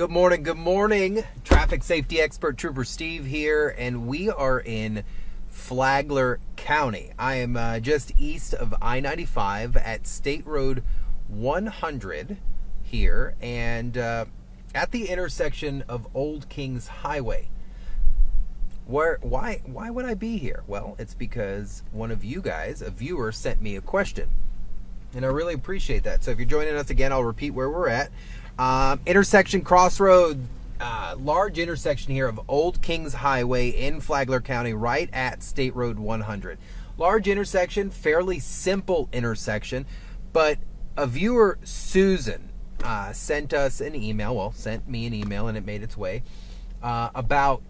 Good morning, good morning. Traffic safety expert Trooper Steve here, and we are in Flagler County. I am uh, just east of I 95 at State Road 100 here, and uh, at the intersection of Old Kings Highway. Where, why, why would I be here? Well, it's because one of you guys, a viewer, sent me a question. And I really appreciate that. So if you're joining us again, I'll repeat where we're at. Um, intersection crossroad, uh, large intersection here of Old Kings Highway in Flagler County, right at State Road 100. Large intersection, fairly simple intersection, but a viewer, Susan, uh, sent us an email. Well, sent me an email, and it made its way uh, about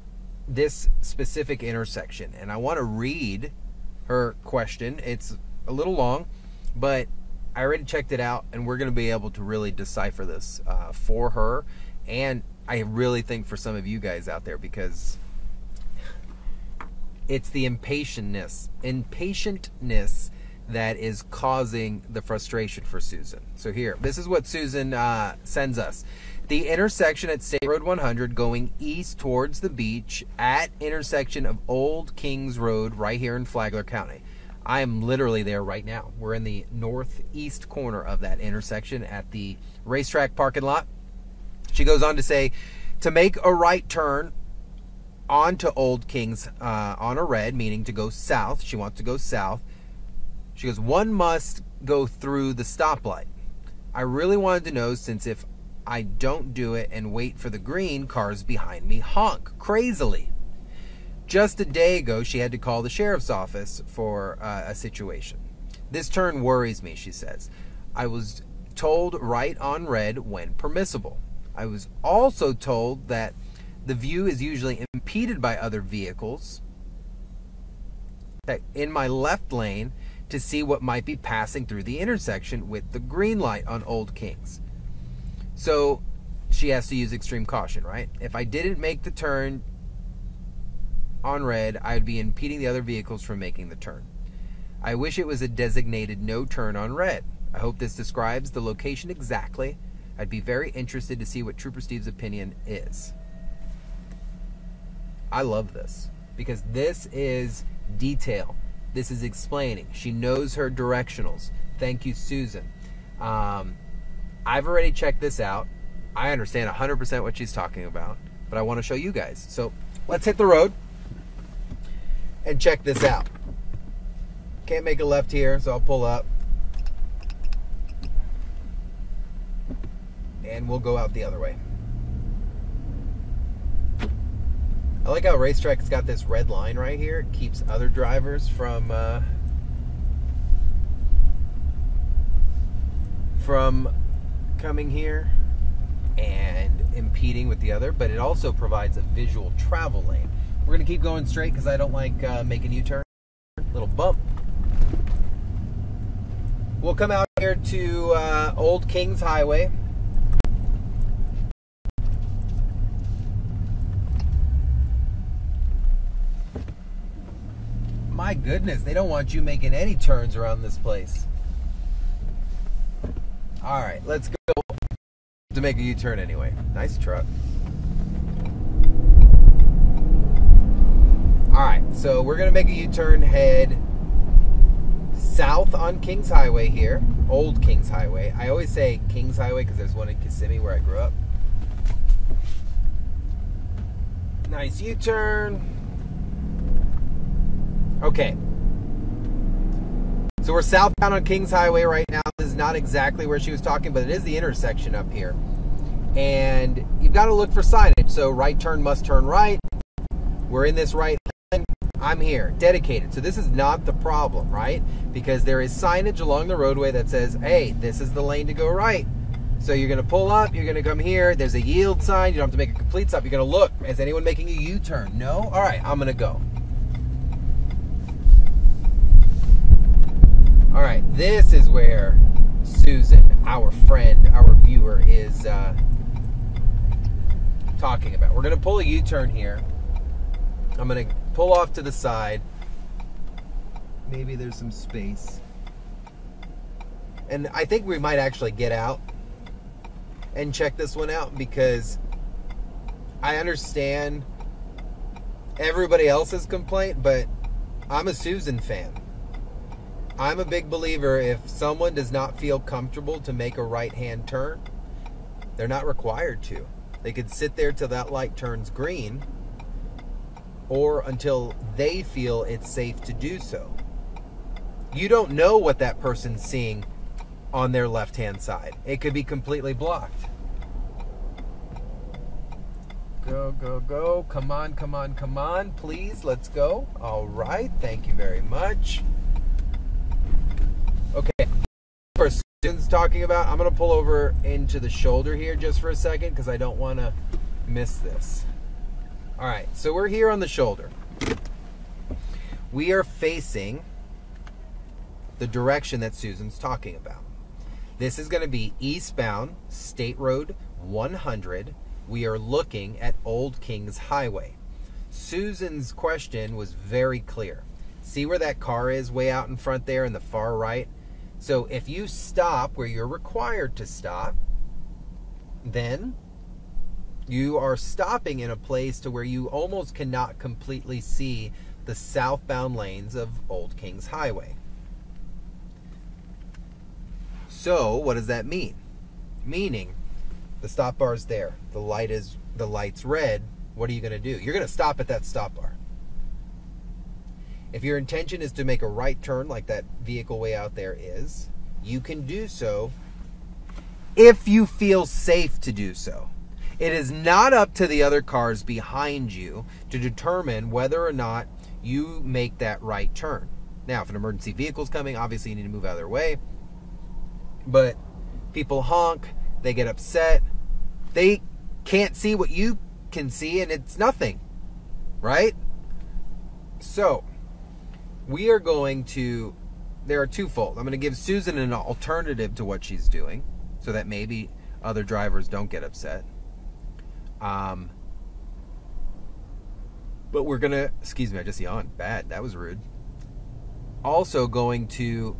this specific intersection. And I want to read her question. It's a little long, but I already checked it out, and we're going to be able to really decipher this uh, for her. And I really think for some of you guys out there because it's the impatientness, impatientness that is causing the frustration for Susan. So here, this is what Susan uh, sends us. The intersection at State Road 100 going east towards the beach at intersection of Old Kings Road right here in Flagler County. I am literally there right now. We're in the northeast corner of that intersection at the RaceTrac parking lot. She goes on to say, to make a right turn onto Old Kings uh, on a red, meaning to go south. She wants to go south. She goes, one must go through the stoplight. I really wanted to know since if I don't do it and wait for the green, cars behind me honk crazily. Just a day ago, she had to call the sheriff's office for uh, a situation. This turn worries me, she says. I was told right on red when permissible. I was also told that the view is usually impeded by other vehicles in my left lane to see what might be passing through the intersection with the green light on Old Kings. So she has to use extreme caution, right? If I didn't make the turn on red, I would be impeding the other vehicles from making the turn. I wish it was a designated no turn on red. I hope this describes the location exactly. I'd be very interested to see what Trooper Steve's opinion is. I love this because this is detail. This is explaining. She knows her directionals. Thank you, Susan. Um, I've already checked this out. I understand 100% what she's talking about, but I want to show you guys. So let's hit the road and check this out. Can't make a left here, so I'll pull up. And we'll go out the other way. I like how RaceTrac's got this red line right here. It keeps other drivers from uh, from coming here and impeding with the other, but it also provides a visual travel lane. We're going to keep going straight because I don't like uh, making U-turn. Little bump. We'll come out here to uh, Old Kings Highway. My goodness, they don't want you making any turns around this place. All right, let's go to make a U-turn anyway. Nice truck. All right, so we're gonna make a U-turn, head south on Kings Highway here, Old Kings Highway. I always say Kings Highway because there's one in Kissimmee where I grew up. Nice U-turn. Okay. So we're southbound on Kings Highway right now. This is not exactly where she was talking, but it is the intersection up here. And you've got to look for signage. So right turn must turn right. We're in this right. I'm here, dedicated. So this is not the problem, right? Because there is signage along the roadway that says, hey, this is the lane to go right. So you're going to pull up, you're going to come here. There's a yield sign. You don't have to make a complete stop. You're to look. Is anyone making a U-turn? No? All right, I'm going to go. All right, this is where Susan, our friend, our viewer, is uh, talking about. We're going to pull a U turn here. I'm to pull off to the side. Maybe there's some space. And I think we might actually get out and check this one out because I understand everybody else's complaint, but I'm a Susan fan. I'm a big believer if someone does not feel comfortable to make a right hand turn, they're not required to. They could sit there till that light turns green or until they feel it's safe to do so. You don't know what that person's seeing on their left hand side, it could be completely blocked. Go, go, go. Come on, come on, come on. Please, let's go. All right. Thank you very much. Okay. Person's talking about, I'm going to pull over into the shoulder here just for a second because I don't want to miss this. All right. So we're here on the shoulder. We are facing the direction that Susan's talking about. This is going to be eastbound State Road 100 we are looking at Old Kings Highway. Susan's question was very clear. See where that car is way out in front there in the far right? So if you stop where you're required to stop, then you are stopping in a place to where you almost cannot completely see the southbound lanes of Old Kings Highway. So, what does that mean? Meaning, the stop bar is there. The light is the light's red. What are you going to do? You're going to stop at that stop bar. If your intention is to make a right turn like that vehicle way out there is, you can do so if you feel safe to do so. It is not up to the other cars behind you to determine whether or not you make that right turn. Now, if an emergency vehicle is coming, obviously you need to move out of their way. But people honk, they get upset. They can't see what you can see, and it's nothing, right? So, we are going to. There are twofold. I'm going to give Susan an alternative to what she's doing so that maybe other drivers don't get upset. Um, but we're going to. Excuse me, I just yawned. Bad. That was rude. Also, going to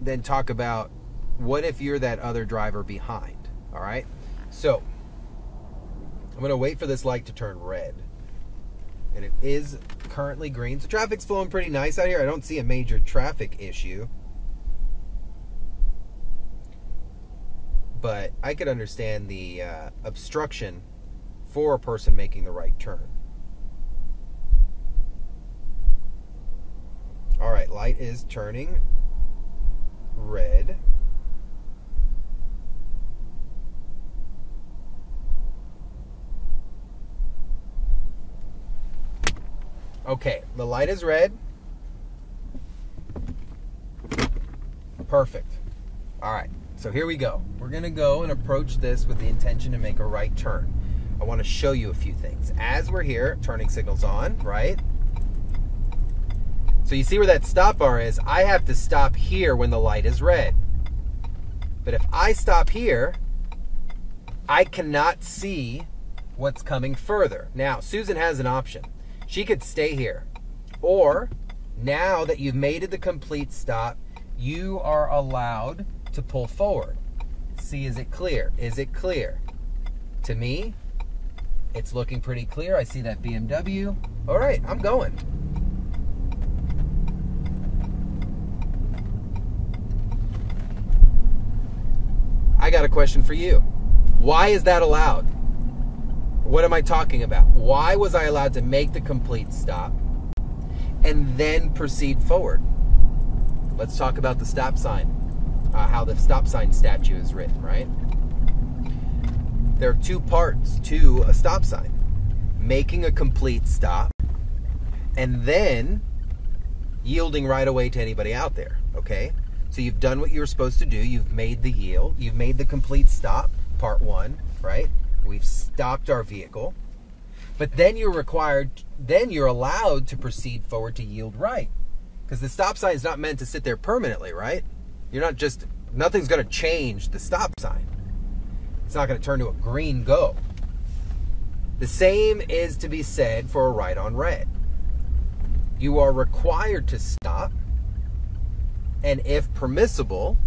then talk about what if you're that other driver behind? All right. So I'm going to wait for this light to turn red. And it is currently green. So traffic's flowing pretty nice out here. I don't see a major traffic issue. But I could understand the uh, obstruction for a person making the right turn. All right, light is turning red. Okay, the light is red. Perfect. All right, so here we go. We're going to go and approach this with the intention to make a right turn. I want to show you a few things. As we're here, turning signals on, right? So you see where that stop bar is? I have to stop here when the light is red. But if I stop here, I cannot see what's coming further. Now, Susan has an option. She could stay here. Or, now that you've made it the complete stop, you are allowed to pull forward. See, is it clear? Is it clear? To me, it's looking pretty clear. I see that BMW. All right, I'm going. I got a question for you. Why is that allowed? What am I talking about? Why was I allowed to make the complete stop and then proceed forward? Let's talk about the stop sign, uh, how the stop sign statute is written, right? There are two parts to a stop sign making a complete stop and then yielding right away to anybody out there, okay? So you've done what you were supposed to do, you've made the yield, you've made the complete stop, part one, right? We've stopped our vehicle. But then you're required, then you're allowed to proceed forward to yield right. Because the stop sign is not meant to sit there permanently, right? You're not just, nothing's going to change the stop sign. It's not going to turn to a green go. The same is to be said for a right on red. You are required to stop, and if permissible,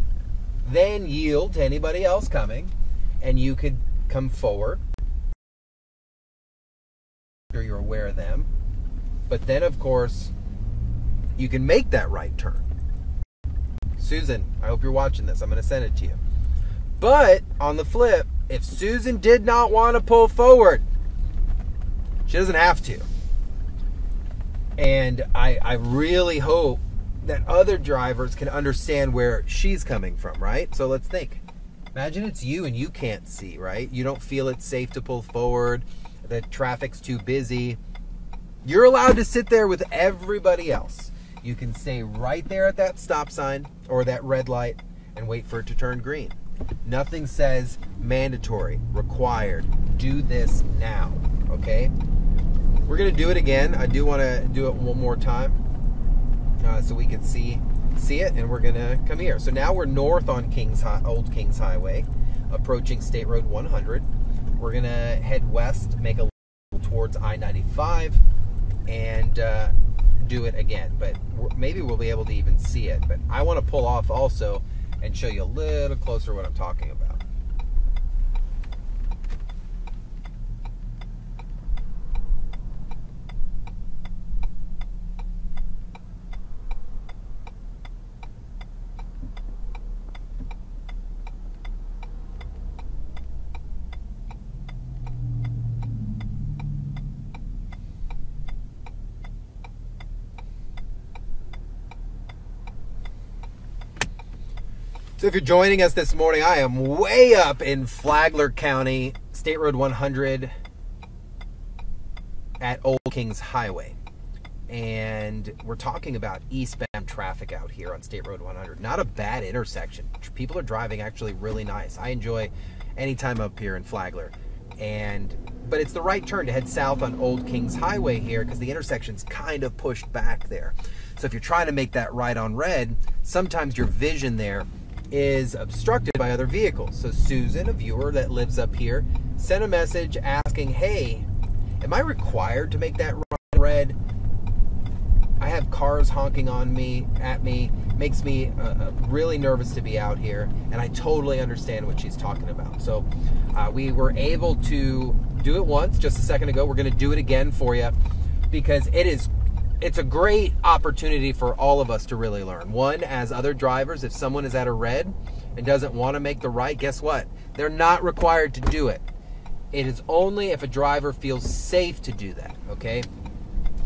then yield to anybody else coming, and you could come forward after you're aware of them. But then, of course, you can make that right turn. Susan, I hope you're watching this. I'm going to send it to you. But on the flip, if Susan did not want to pull forward, she doesn't have to. And I, I really hope that other drivers can understand where she's coming from, right? So let's think. Imagine it's you and you can't see, right? You don't feel it's safe to pull forward, the traffic's too busy. You're allowed to sit there with everybody else. You can stay right there at that stop sign or that red light and wait for it to turn green. Nothing says mandatory, required, do this now, okay? We're gonna do it again. I do wanna do it one more time uh, so we can see see it and we're gonna come here. So now we're north on Kings Hi- Old Kings Highway, approaching State Road 100. We're gonna head west, make a little towards I-95 and uh, do it again. But maybe we'll be able to even see it. But I want to pull off also and show you a little closer what I'm talking about. So if you're joining us this morning, I am way up in Flagler County, State Road 100 at Old Kings Highway. And we're talking about eastbound traffic out here on State Road 100. Not a bad intersection. People are driving actually really nice. I enjoy any time up here in Flagler. And but it's the right turn to head south on Old Kings Highway here because the intersection's kind of pushed back there. So if you're trying to make that right on red, sometimes your vision there is obstructed by other vehicles. So Susan, a viewer that lives up here, sent a message asking, "Hey, am I required to make that red? I have cars honking on me at me, makes me uh, uh, really nervous to be out here, and I totally understand what she's talking about." So uh, we were able to do it once just a second ago. We're going to do it again for you because it is it's a great opportunity for all of us to really learn. One, as other drivers, if someone is at a red and doesn't want to make the right, guess what? They're not required to do it. It is only if a driver feels safe to do that, okay?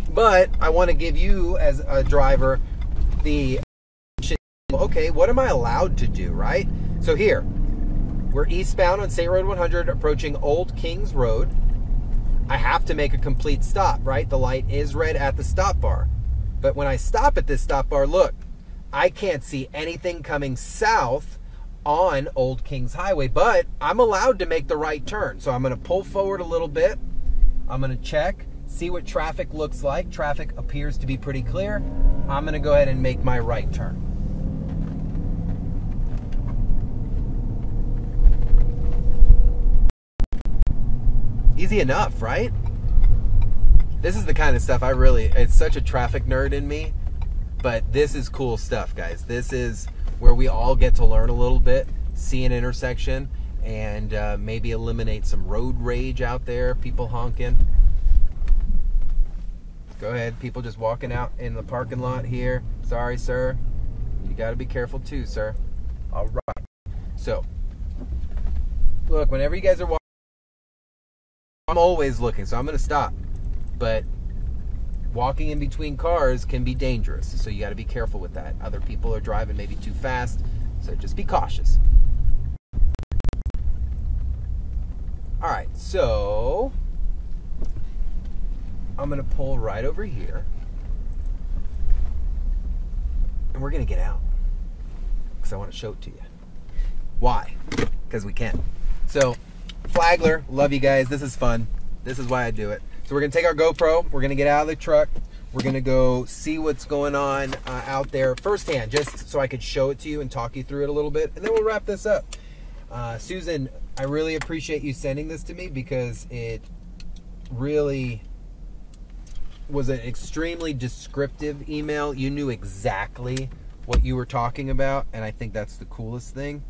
But I want to give you, as a driver, the okay, what am I allowed to do, right? So here, we're eastbound on State Road 100, approaching Old Kings Road. I have to make a complete stop, right? The light is red at the stop bar. But when I stop at this stop bar, look, I can't see anything coming south on Old Kings Highway, but I'm allowed to make the right turn. So I'm going to pull forward a little bit. I'm going to check, see what traffic looks like. Traffic appears to be pretty clear. I'm going to go ahead and make my right turn. Easy enough, right? This is the kind of stuff I really, it's such a traffic nerd in me, but this is cool stuff, guys. This is where we all get to learn a little bit, see an intersection, and uh, maybe eliminate some road rage out there, people honking. Go ahead, people just walking out in the parking lot here. Sorry, sir. You got to be careful too, sir. All right. So, look, whenever you guys are walking, I'm always looking, so I'm going to stop. But walking in between cars can be dangerous, so you got to be careful with that. Other people are driving maybe too fast, so just be cautious. All right, so I'm going to pull right over here. And we're going to get out because I want to show it to you. Why? Because we can. So Flagler, love you guys. This is fun. This is why I do it. So we're gonna take our GoPro. We're gonna get out of the truck. We're gonna go see what's going on uh, out there firsthand, just so I could show it to you and talk you through it a little bit, and then we'll wrap this up. Uh, Susan, I really appreciate you sending this to me because it really was an extremely descriptive email. You knew exactly what you were talking about, and I think that's the coolest thing.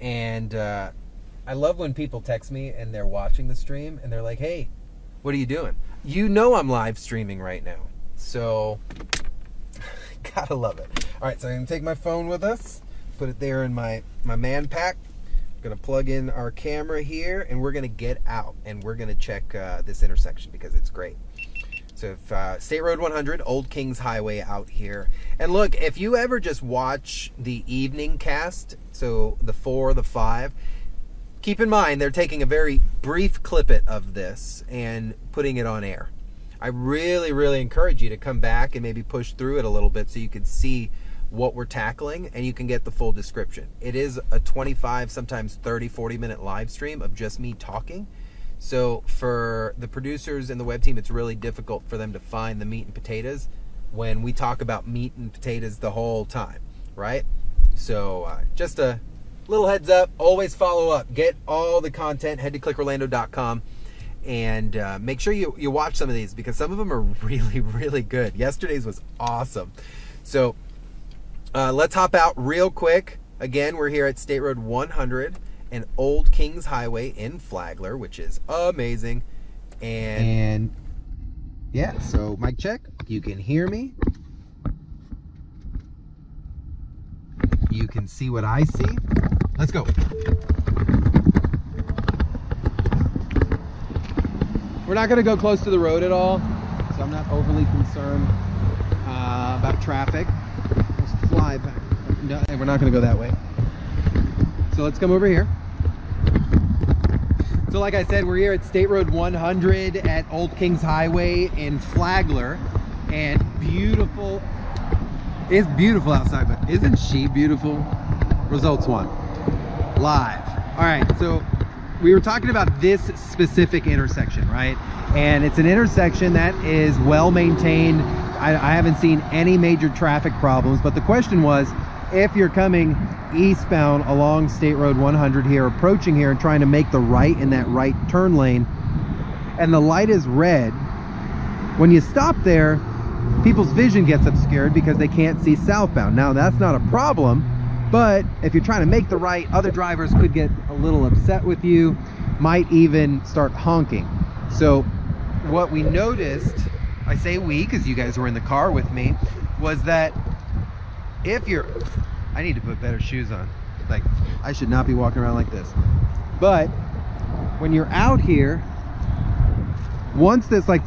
And uh, I love when people text me and they're watching the stream and they're like, "Hey, what are you doing?" You know I'm live streaming right now, so gotta love it. All right, so I'm gonna take my phone with us, put it there in my my man pack. gonna plug in our camera here, and we're gonna get out and we're gonna check uh, this intersection because it's great. So if, uh, State Road 100, Old Kings Highway out here. And look, if you ever just watch the evening cast, so the four, the five, keep in mind they're taking a very brief clippet of this and putting it on air. I really, really encourage you to come back and maybe push through it a little bit so you can see what we're tackling and you can get the full description. It is a 25, sometimes 30, 40 minute live stream of just me talking so for the producers and the web team, it's really difficult for them to find the meat and potatoes when we talk about meat and potatoes the whole time, right? So uh, just a little heads up. Always follow up. Get all the content. Head to clickorlando.com and uh, make sure you, you watch some of these because some of them are really, really good. Yesterday's was awesome. So uh, let's hop out real quick. Again, we're here at State Road 100 and Old Kings Highway in Flagler, which is amazing. And, and yeah, so mic check. You can hear me. You can see what I see. Let's go. We're not going to go close to the road at all, so I'm not overly concerned uh, about traffic. Let's fly back. No, we're not going to go that way. So let's come over here. So like I said, we're here at State Road 100 at Old Kings Highway in Flagler. And beautiful, it's beautiful outside, but isn't she beautiful? Results one, live. All right, so we were talking about this specific intersection, right? And it's an intersection that is well maintained. I, I haven't seen any major traffic problems, but the question was, if you're coming eastbound along State Road 100 here, approaching here and trying to make the right in that right turn lane, and the light is red, when you stop there, people's vision gets obscured because they can't see southbound. Now, that's not a problem, but if you're trying to make the right, other drivers could get a little upset with you, might even start honking. So what we noticed, I say we because you guys were in the car with me, was that if you're I need to put better shoes on. Like I should not be walking around like this. But when you're out here once this like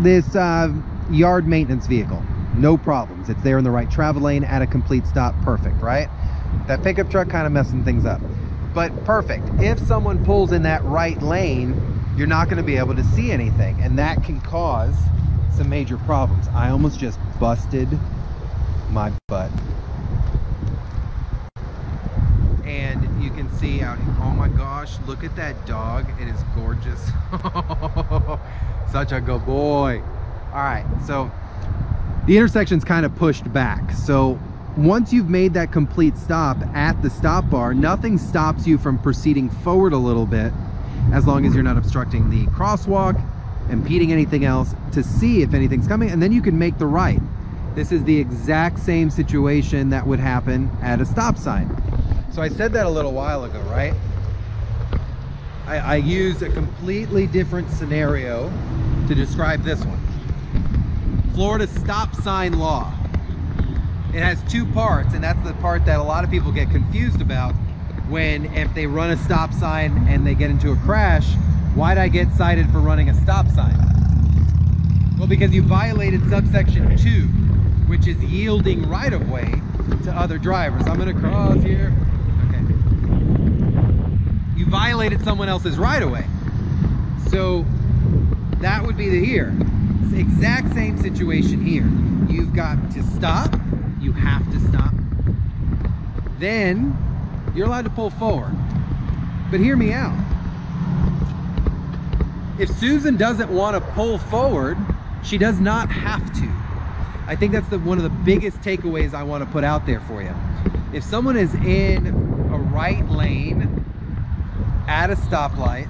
this uh, yard maintenance vehicle no problems. It's there in the right travel lane at a complete stop. Perfect right? That pickup truck kind of messing things up. But perfect. If someone pulls in that right lane you're not going to be able to see anything. And that can cause some major problems. I almost just busted my butt. And you can see out here, oh my gosh, look at that dog. It is gorgeous. Such a good boy. All right, so the intersection's kind of pushed back. So once you've made that complete stop at the stop bar, nothing stops you from proceeding forward a little bit as long as you're not obstructing the crosswalk, impeding anything else to see if anything's coming, and then you can make the right. This is the exact same situation that would happen at a stop sign. So I said that a little while ago, right? I, I use a completely different scenario to describe this one. Florida stop sign law. It has two parts, and that's the part that a lot of people get confused about when if they run a stop sign and they get into a crash, why'd I get cited for running a stop sign? Well, because you violated subsection 2 which is yielding right of way to other drivers. I'm gonna cross here. Okay. You violated someone else's right of way. So that would be the here. It's the exact same situation here. You've got to stop. You have to stop. Then you're allowed to pull forward. But hear me out. If Susan doesn't want to pull forward, she does not have to. I think that's the, one of the biggest takeaways I want to put out there for you. If someone is in a right lane at a stoplight,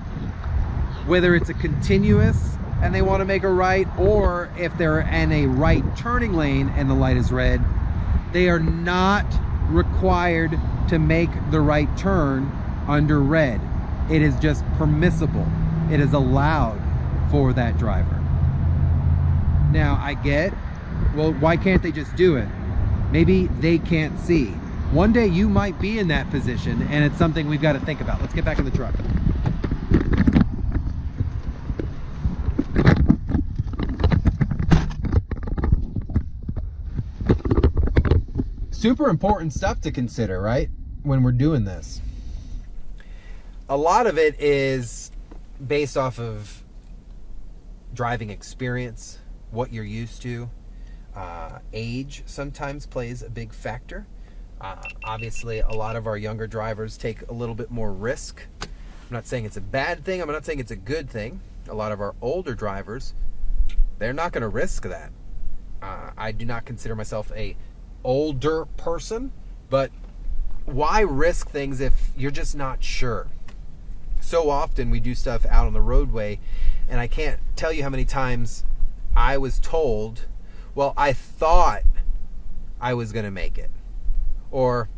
whether it's a continuous and they want to make a right, or if they're in a right turning lane and the light is red, they are not required to make the right turn under red. It is just permissible. It is allowed for that driver. Now, I get, well, why can't they just do it? Maybe they can't see. One day you might be in that position and it's something we've got to think about. Let's get back in the truck. super important stuff to consider, right? When we're doing this. A lot of it is based off of driving experience, what you're used to. Uh, age sometimes plays a big factor. Uh, obviously, a lot of our younger drivers take a little bit more risk. I'm not saying it's a bad thing, I'm not saying it's a good thing. A lot of our older drivers, they're not going to risk that. Uh, I do not consider myself a older person, but why risk things if you're just not sure? So often we do stuff out on the roadway, and I can't tell you how many times I was told, well, I thought I was going to make it. Or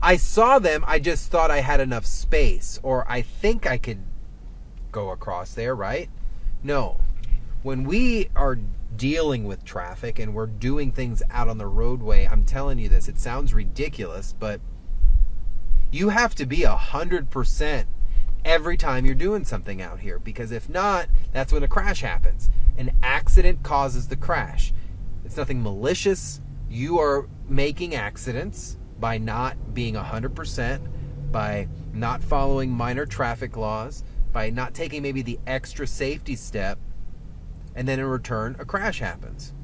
I saw them, I just thought I had enough space. Or I think I could go across there, right? No. When we are dealing with traffic and we're doing things out on the roadway, I'm telling you this, it sounds ridiculous, but you have to be a hundred percent every time you're doing something out here because if not, that's when a crash happens. An accident causes the crash. It's nothing malicious. You are making accidents by not being a hundred percent, by not following minor traffic laws, by not taking maybe the extra safety step and then in return, a crash happens.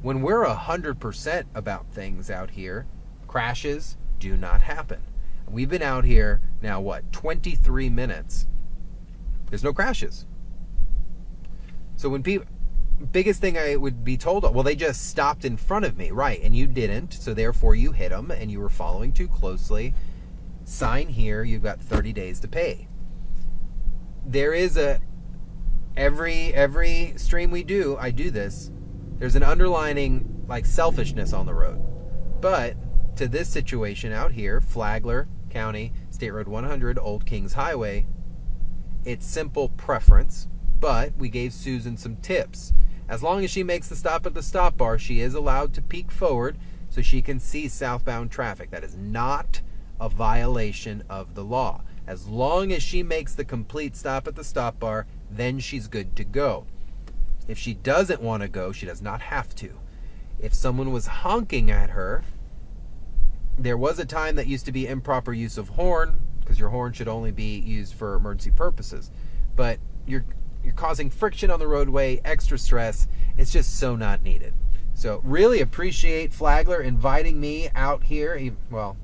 When we're 100% about things out here, crashes do not happen. We've been out here now, what, 23 minutes? There's no crashes. So when people, biggest thing I would be told, well, they just stopped in front of me, right? And you didn't, so therefore you hit them and you were following too closely. Sign here, you've got 30 days to pay. There is a every every stream we do, I do this. There's an underlining like selfishness on the road. But to this situation out here, Flagler County, State Road 100, Old Kings Highway, it's simple preference, but we gave Susan some tips. As long as she makes the stop at the stop bar, she is allowed to peek forward so she can see southbound traffic. That is not a violation of the law. As long as she makes the complete stop at the stop bar, then she's good to go. If she doesn't want to go, she does not have to. If someone was honking at her, there was a time that used to be improper use of horn because your horn should only be used for emergency purposes. But you're you're causing friction on the roadway, extra stress. It's just so not needed. So really appreciate Flagler inviting me out here. Well,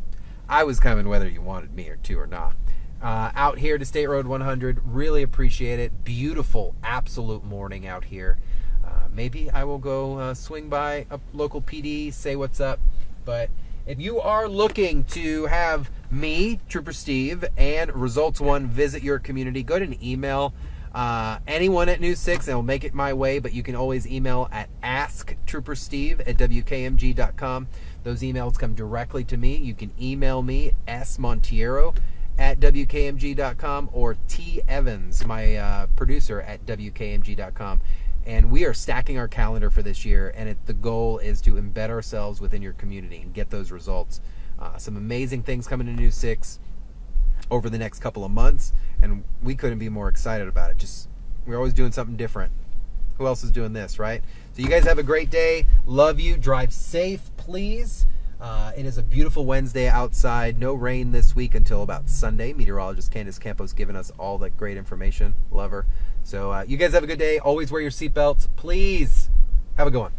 I was coming whether you wanted me or to or not uh, out here to State Road 100. Really appreciate it. Beautiful, absolute morning out here. Uh, maybe I will go uh, swing by a local PD, say what's up. But if you are looking to have me, Trooper Steve, and Results One visit your community, go to an email. Uh, anyone at News 6, and will make it my way, but you can always email at asktroopersteve at wkmg.com. Those emails come directly to me. You can email me, smontiero at WKMG.com or T. Evans, my uh, producer at WKMG.com. And we are stacking our calendar for this year, and it, the goal is to embed ourselves within your community and get those results. Uh, some amazing things coming to News 6 over the next couple of months, and we couldn't be more excited about it. Just we're always doing something different. Who else is doing this, right? So you guys have a great day. Love you. Drive safe, please. Uh, it is a beautiful Wednesday outside. No rain this week until about Sunday. Meteorologist Candace Campos giving us all that great information. Love her. So uh, you guys have a good day. Always wear your seatbelts. Please have a good one.